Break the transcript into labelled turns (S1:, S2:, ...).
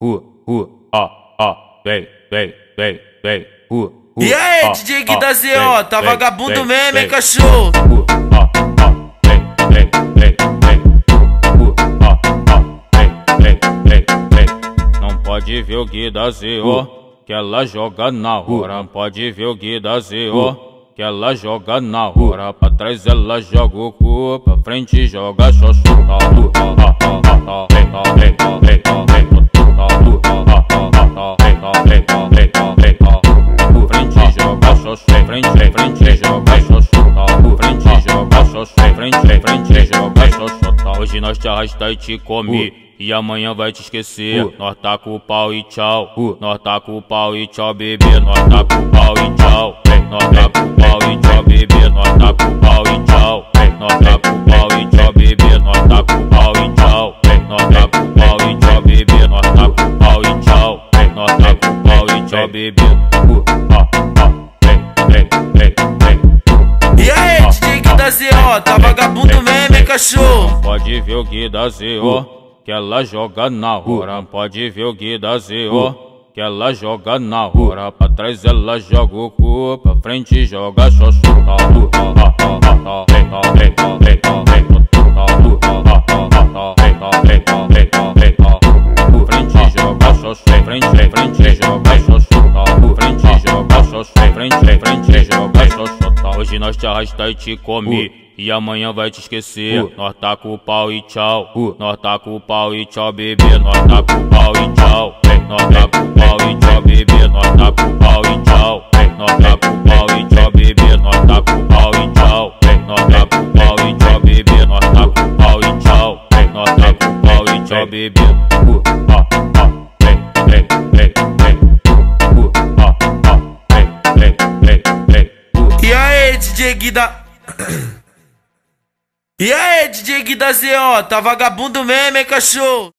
S1: rua, rua, ó, ó, vem, vem, vem, vem, rua, rua.
S2: E aí,
S1: ó,
S2: DJ Gui da ZO, tá vagabundo
S1: vem,
S2: mesmo, hein, cachorro?
S1: rua, ó, ó, vem, vem, vem, vem, rua, ó, ó, vem, vem, vem, vem. Não pode ver o Gui da ZO, que ela joga na hora. Não pode ver o Gui da ZO, que ela joga na hora. Pra trás ela joga o cu, pra frente joga xoxo. Frente, frente joga xoxo. Ó, Frente joga xoxo, frente, frente joga xoxo. Hoje nós te arrasta e te come. E amanhã vai te esquecer. Nós tá com o pau e tchau. Nós tá com o pau e tchau, bebê. Nós tá com o pau e tchau. Nós tá com o pau e tchau, bebê. Nós tá com o pau e tchau. Nós tá com o pau e tchau, bebê. Nós tá com o pau e tchau. Nós tá com o pau e tchau, bebê. Nós tá com o pau e tchau. Nós tá com o pau e tchau, bebê.
S2: Tá vagabundo mesmo, hein, cachorro?
S1: Pode ver o Gui da ZO, que ela joga na hora. Pode ver o Gui da ZO, que ela joga na hora. Pra trás ela joga o cu, pra frente joga xoxo. Ó, ó, ó, ó, ó, vem, ó, vem, ó, vem, ó, vem, ó, ó, ó, ó, ó, vem, ó, vem, ó, vem, ó, vem, ó. Frente joga xoxo, frente, frente joga xoxo. Ó, Frente joga xoxo, frente, frente joga xoxo. Hoje nós te arrasta e te come. E amanhã vai te esquecer. Nós tá com o pau e tchau. Nós tá com o pau e tchau, bebê. Nós tá com o pau e tchau. Nós tá com o pau e tchau, bebê. Nós tá com o pau e tchau. Nós tá com o pau e tchau, bebê. Nós tá com o pau e tchau. Nós tá com o pau e tchau, bebê. Nós tá com o pau e tchau. Nós tá com o pau e tchau, bebê.
S2: E aí, DJ Gui da... E aí, DJ Gui da ZO, tá vagabundo mesmo, hein, cachorro?